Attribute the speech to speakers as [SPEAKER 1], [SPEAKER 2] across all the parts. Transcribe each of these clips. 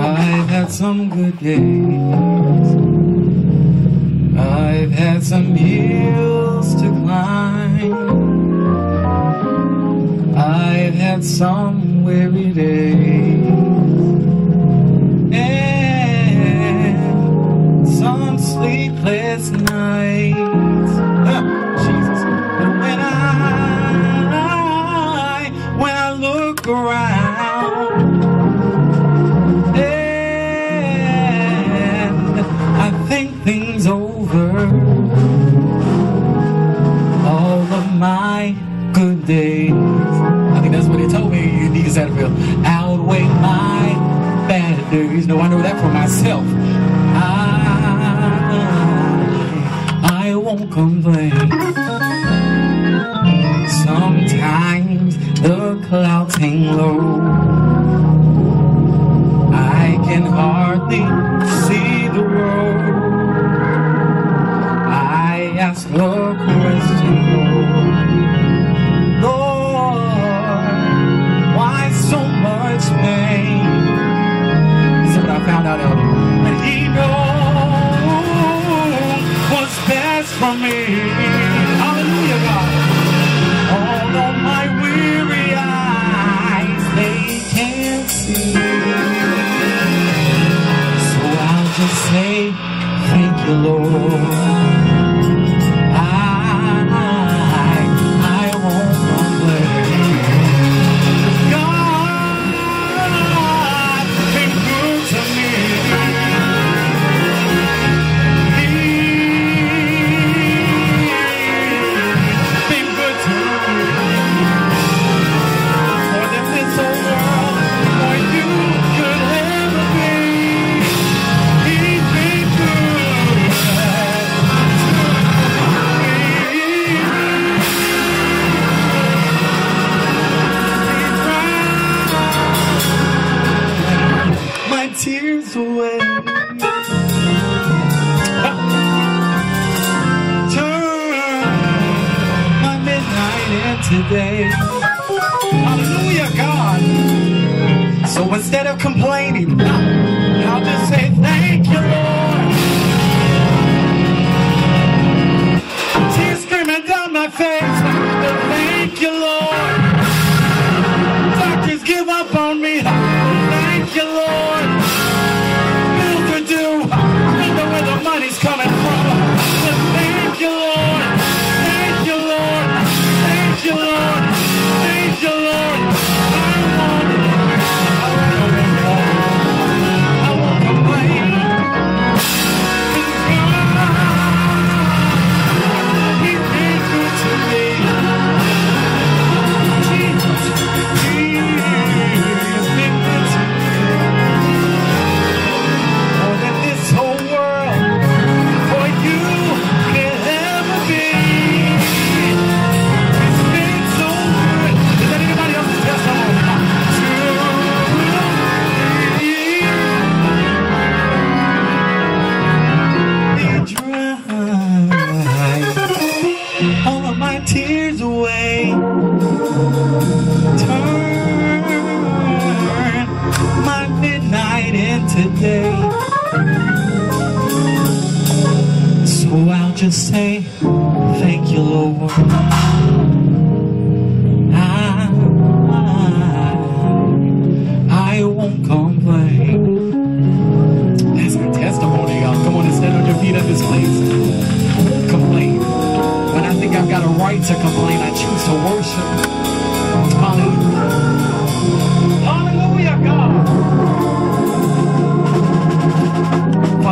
[SPEAKER 1] I've had some good days. I've had some hills to climb. I've had some weary days. And some sleepless nights. No, I know that for myself. I, I won't complain. Sometimes the clouds hang low. I can hardly see the road. I ask the question, Lord. Day. Hallelujah, God. So instead of complaining, I'll just say thank you, Lord. Tears streaming down my face. Midnight into day. So I'll just say, thank you, Lord. I, I won't complain. That's my testimony, y'all. Come on and stand on your feet at this place. Complain. When I think I've got a right to complain, I choose to worship.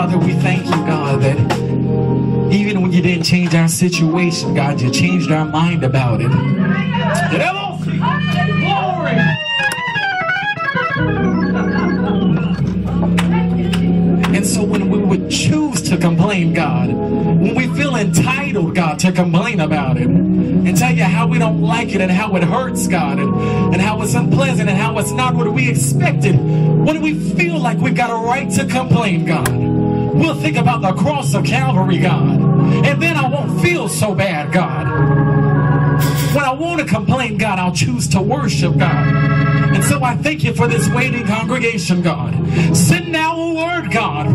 [SPEAKER 1] Father, we thank you, God, that even when you didn't change our situation, God, you changed our mind about it. Glory. And so when we would choose to complain, God, when we feel entitled, God, to complain about it and tell you how we don't like it and how it hurts, God, and, and how it's unpleasant and how it's not what we expected, when we feel like we've got a right to complain, God, we'll think about the cross of Calvary, God, and then I won't feel so bad, God. When I want to complain, God, I'll choose to worship God and so I thank you for this waiting congregation, God. Send now a word, God.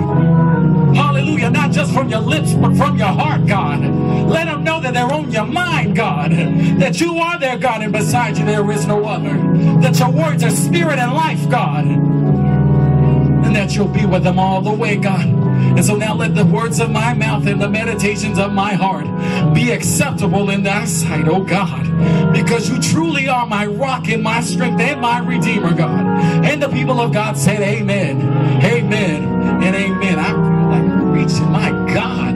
[SPEAKER 1] Hallelujah. Not just from your lips, but from your heart, God. Let them know that they're on your mind, God. That you are their God, and beside you there is no other. That your words are spirit and life, God. And that you'll be with them all the way, God. And so now let the words of my mouth and the meditations of my heart be acceptable in thy sight, oh God. Because you truly are my rock and my strength and my redeemer, God. And the people of God said, Amen, Amen, and Amen. I feel like reaching my God.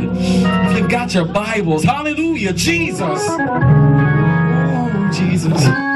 [SPEAKER 1] If you've got your Bibles, hallelujah, Jesus. Oh, Jesus.